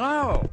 Hello.